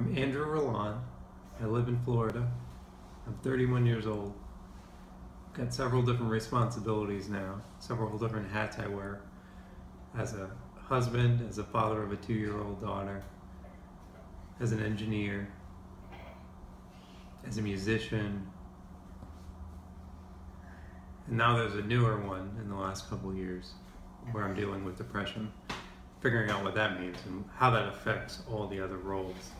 I'm Andrew Ralon. I live in Florida. I'm 31 years old. Got several different responsibilities now, several different hats I wear. As a husband, as a father of a two year old daughter, as an engineer, as a musician. And now there's a newer one in the last couple years where I'm dealing with depression, figuring out what that means and how that affects all the other roles.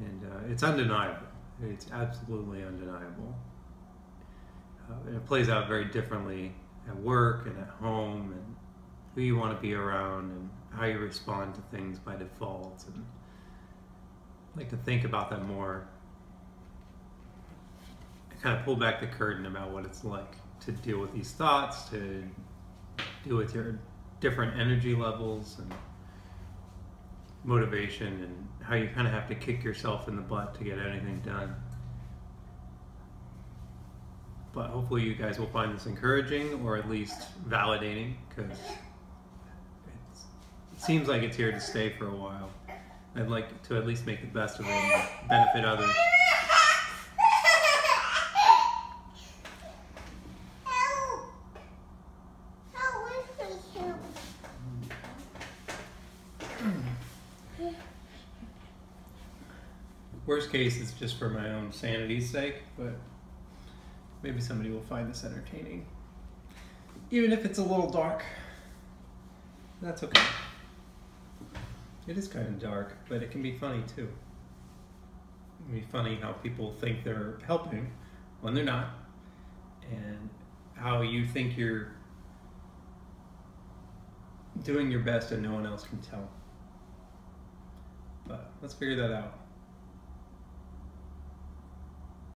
And uh, it's undeniable. It's absolutely undeniable. Uh, and it plays out very differently at work and at home and who you want to be around and how you respond to things by default. And I like to think about that more. I kind of pull back the curtain about what it's like to deal with these thoughts, to deal with your different energy levels and motivation and how you kind of have to kick yourself in the butt to get anything done. But hopefully, you guys will find this encouraging or at least validating because it seems like it's here to stay for a while. I'd like to at least make the best of it and benefit others. Worst case, it's just for my own sanity's sake, but maybe somebody will find this entertaining. Even if it's a little dark, that's okay. It is kind of dark, but it can be funny too. It can be funny how people think they're helping when they're not, and how you think you're doing your best and no one else can tell. But let's figure that out.